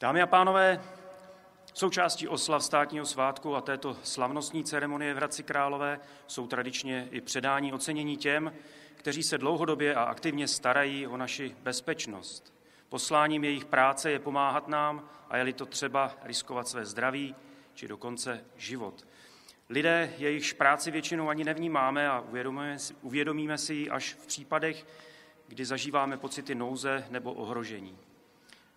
Dámy a pánové, součástí oslav státního svátku a této slavnostní ceremonie v Hradci Králové jsou tradičně i předání ocenění těm, kteří se dlouhodobě a aktivně starají o naši bezpečnost. Posláním jejich práce je pomáhat nám a je-li to třeba riskovat své zdraví či dokonce život. Lidé, jejichž práci většinou ani nevnímáme a uvědomíme si, uvědomíme si ji až v případech, kdy zažíváme pocity nouze nebo ohrožení.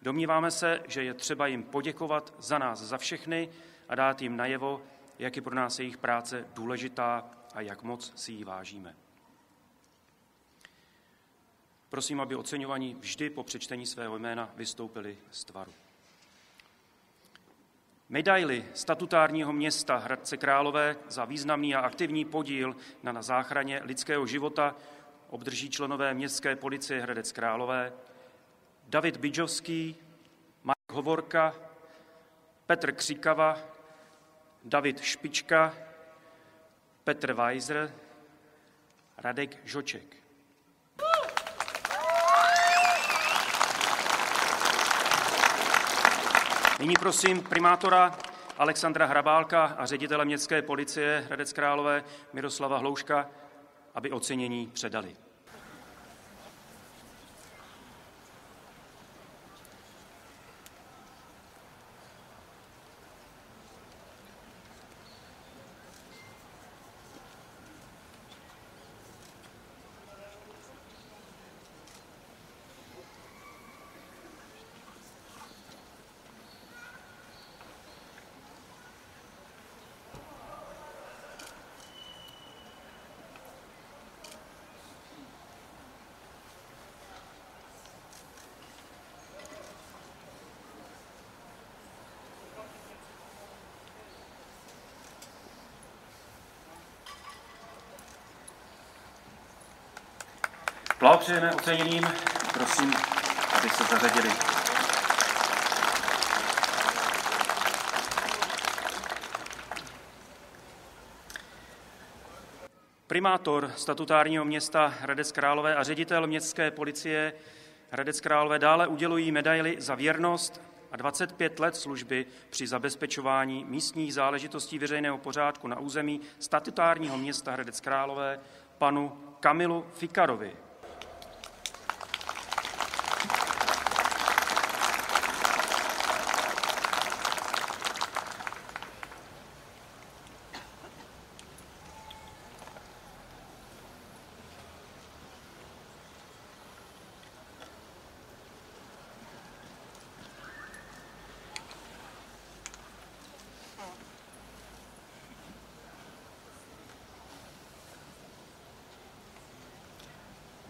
Domníváme se, že je třeba jim poděkovat za nás, za všechny a dát jim najevo, jak je pro nás jejich práce důležitá a jak moc si ji vážíme. Prosím, aby oceňovaní vždy po přečtení svého jména vystoupili z tvaru. Medaily statutárního města Hradce Králové za významný a aktivní podíl na záchraně lidského života obdrží členové městské policie Hradec Králové, David Bidžovský, Mark Hovorka, Petr Křikava, David Špička, Petr Weiser, Radek Žoček. Nyní prosím primátora Alexandra Hrabálka a ředitele městské policie Hradec Králové Miroslava Hlouška, aby ocenění předali. Blahopřejeme oceněným, prosím, aby se zařadili. Primátor statutárního města Hradec Králové a ředitel městské policie Hradec Králové dále udělují medaily za věrnost a 25 let služby při zabezpečování místních záležitostí veřejného pořádku na území statutárního města Hradec Králové panu Kamilu Fikarovi.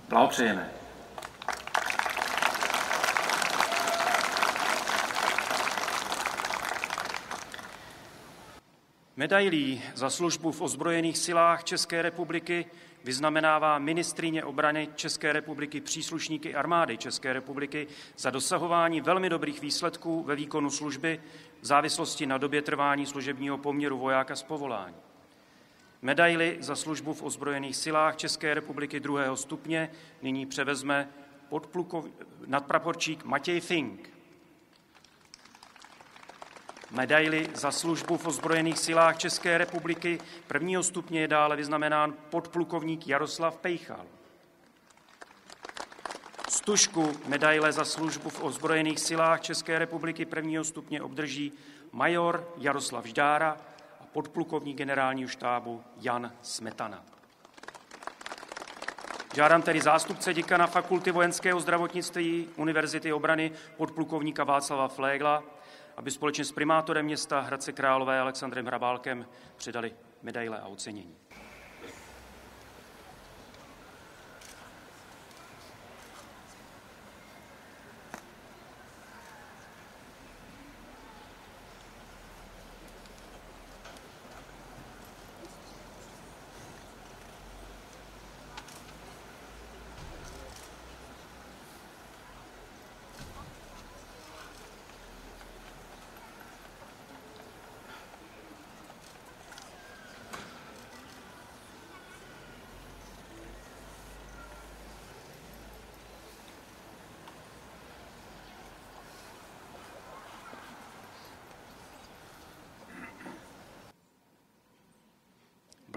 Blahopřejeme. Medailí za službu v ozbrojených silách České republiky vyznamenává ministrině obrany České republiky příslušníky armády České republiky za dosahování velmi dobrých výsledků ve výkonu služby v závislosti na době trvání služebního poměru vojáka z povolání. Medaily za službu v ozbrojených silách České republiky druhého stupně nyní převezme podplukov, nadpraporčík Matěj Fink. Medaily za službu v ozbrojených silách České republiky prvního stupně je dále vyznamenán podplukovník Jaroslav Pejchal. Stužku medaile za službu v ozbrojených silách České republiky prvního stupně obdrží major Jaroslav Ždára podplukovník generálního štábu Jan Smetana. Žádám tedy zástupce děkana Fakulty vojenského zdravotnictví Univerzity obrany podplukovníka Václava Flégla, aby společně s primátorem města Hradce Králové Alexandrem Hrabálkem předali medaile a ocenění.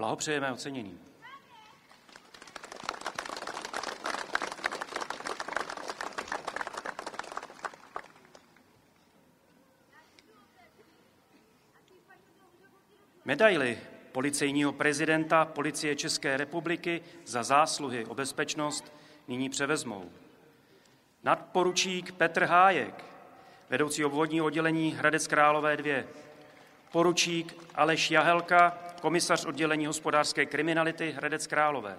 Blahopřejeme ocenění. Medaily policejního prezidenta Policie České republiky za zásluhy o bezpečnost nyní převezmou. Nadporučík Petr Hájek, vedoucí obvodního oddělení Hradec Králové 2, poručík Aleš Jahelka, komisař oddělení hospodářské kriminality Hradec Králové,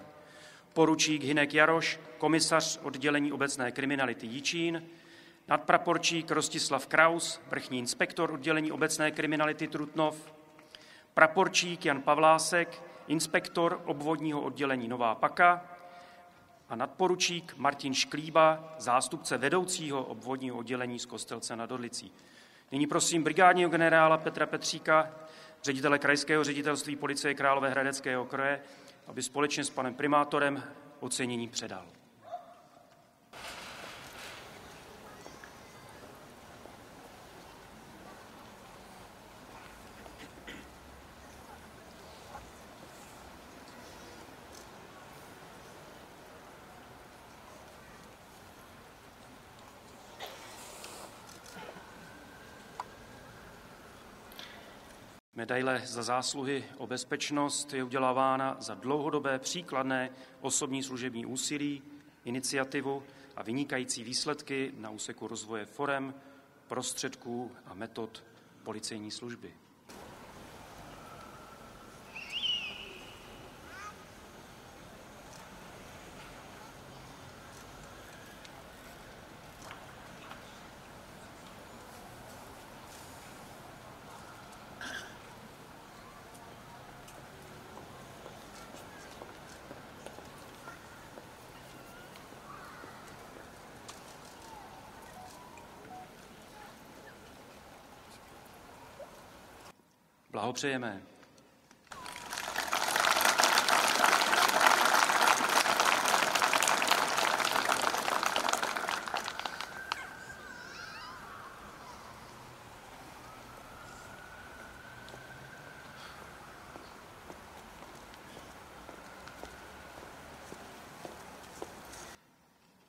poručík Hinek Jaroš, komisař oddělení obecné kriminality Jičín, nadpraporčík Rostislav Kraus, vrchní inspektor oddělení obecné kriminality Trutnov, praporčík Jan Pavlásek, inspektor obvodního oddělení Nová Paka. A nadporučík Martin Šklíba, zástupce vedoucího obvodního oddělení z Kostelce nad Orlicí. Nyní prosím brigádního generála Petra Petříka, ředitele krajského ředitelství policie Královéhradeckého kraje, aby společně s panem primátorem ocenění předal. Medaile za zásluhy o bezpečnost je udělávána za dlouhodobé příkladné osobní služební úsilí, iniciativu a vynikající výsledky na úseku rozvoje forem, prostředků a metod policejní služby. Blahopřejeme.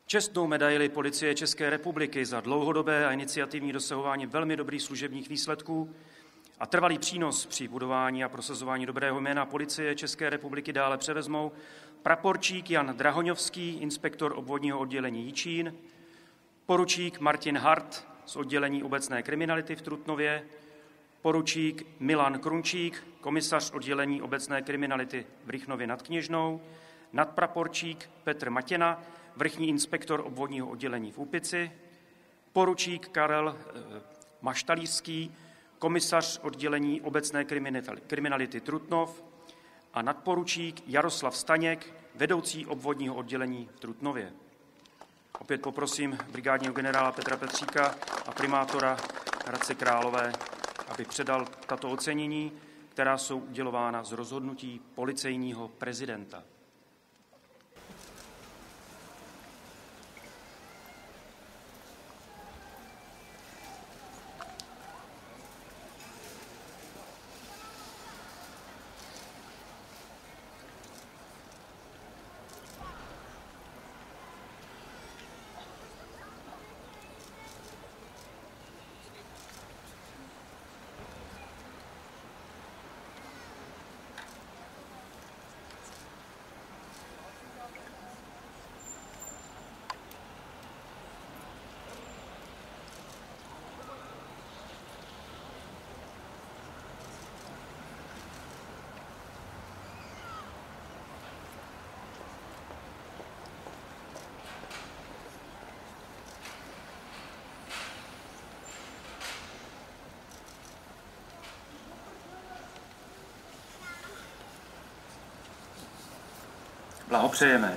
Čestnou medaili Policie České republiky za dlouhodobé a iniciativní dosahování velmi dobrých služebních výsledků a trvalý přínos při budování a prosazování dobrého jména policie České republiky dále převezmou praporčík Jan Drahoňovský, inspektor obvodního oddělení Jičín, poručík Martin Hart z oddělení obecné kriminality v Trutnově, poručík Milan Krunčík, komisař oddělení obecné kriminality v Rychnově nad Kněžnou, nadpraporčík Petr Matěna, vrchní inspektor obvodního oddělení v Úpici, poručík Karel eh, Maštalířský, komisař oddělení obecné kriminality Trutnov a nadporučík Jaroslav Staněk, vedoucí obvodního oddělení v Trutnově. Opět poprosím brigádního generála Petra Petříka a primátora Hradce Králové, aby předal tato ocenění, která jsou udělována z rozhodnutí policejního prezidenta. Blahopřejeme.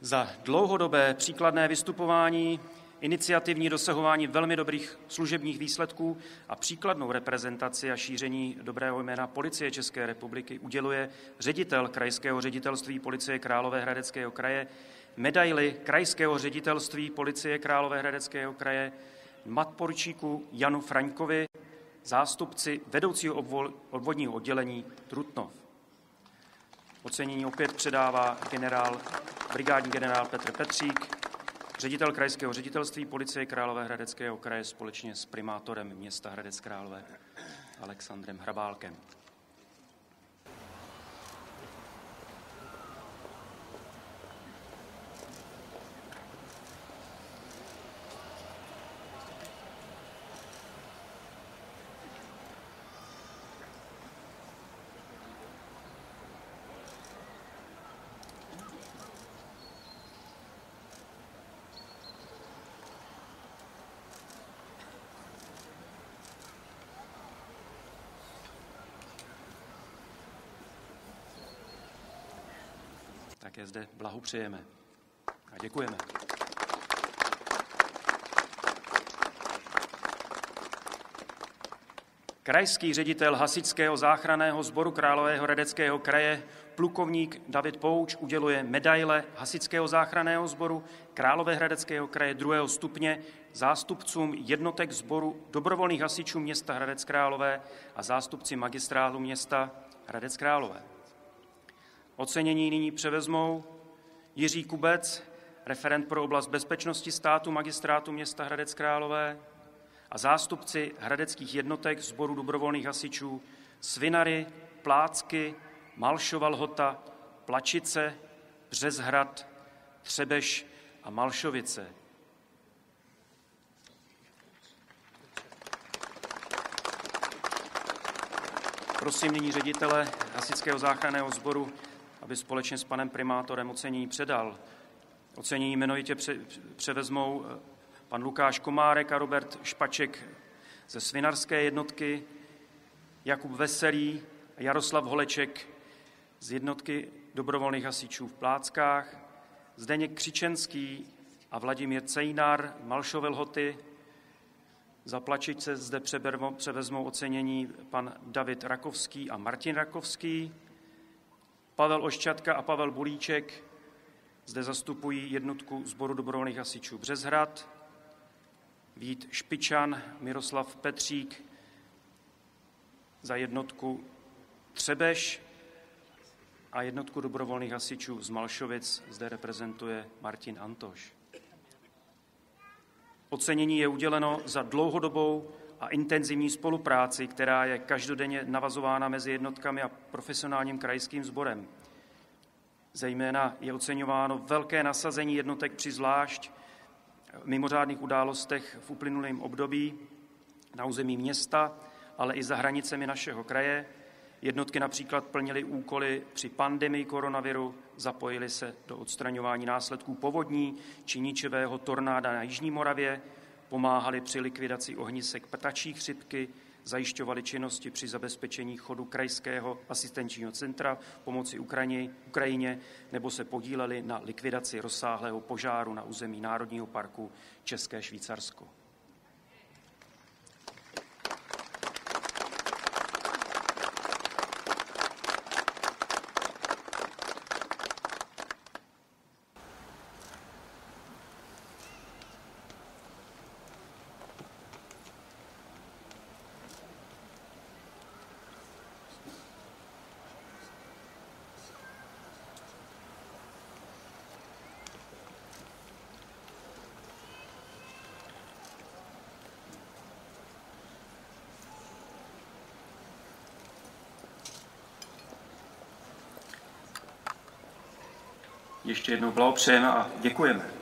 Za dlouhodobé příkladné vystupování iniciativní dosahování velmi dobrých služebních výsledků a příkladnou reprezentaci a šíření dobrého jména Policie České republiky uděluje ředitel Krajského ředitelství Policie Královéhradeckého kraje medaily Krajského ředitelství Policie Královéhradeckého kraje matporčíku Janu Fraňkovi, zástupci vedoucího obvodního oddělení Trutnov. Ocenění opět předává generál, brigádní generál Petr Petřík, ředitel krajského ředitelství policie Královéhradeckého kraje společně s primátorem města Hradec Králové Alexandrem Hrabálkem. Také zde blahopřejeme a děkujeme. Krajský ředitel Hasičského záchranného sboru Králového Hradeckého kraje, plukovník David Pouč, uděluje medaile Hasičského záchranného sboru Královéhradeckého kraje druhého stupně zástupcům jednotek sboru dobrovolných hasičů města Hradec Králové a zástupci magistrálu města Hradec Králové. Ocenění nyní převezmou Jiří Kubec, referent pro oblast bezpečnosti státu magistrátu města Hradec Králové a zástupci hradeckých jednotek sboru dobrovolných hasičů Svinary, Plácky, Malšova Lhota, Plačice, Březhrad, Třebeš a Malšovice. Prosím nyní ředitele Hasičského záchranného sboru aby společně s panem primátorem ocenění předal. Ocenění jmenovitě převezmou eh, pan Lukáš Komárek a Robert Špaček ze Svinarské jednotky, Jakub Veselý a Jaroslav Holeček z jednotky dobrovolných hasičů v Pláckách, Zdeněk Křičenský a Vladimír Cejnar Malšové lhoty. Za Plačice zde převezmou ocenění pan David Rakovský a Martin Rakovský. Pavel Ošťatka a Pavel Bulíček zde zastupují jednotku sboru dobrovolných hasičů Březhrad, Vít Špičan, Miroslav Petřík za jednotku Třebeš a jednotku dobrovolných hasičů z Malšovic zde reprezentuje Martin Antoš. Ocenění je uděleno za dlouhodobou a intenzivní spolupráci, která je každodenně navazována mezi jednotkami a profesionálním krajským sborem. Zejména je oceňováno velké nasazení jednotek při zvlášť mimořádných událostech v uplynulém období na území města, ale i za hranicemi našeho kraje. Jednotky například plnily úkoly při pandemii koronaviru, zapojily se do odstraňování následků povodní či ničivého tornáda na Jižní Moravě, pomáhali při likvidaci ohnisek ptačí chřipky, zajišťovali činnosti při zabezpečení chodu krajského asistenčního centra pomoci Ukrajině, Ukrajině nebo se podíleli na likvidaci rozsáhlého požáru na území Národního parku České Švýcarsko. Ještě jednou blahopřejeme a děkujeme.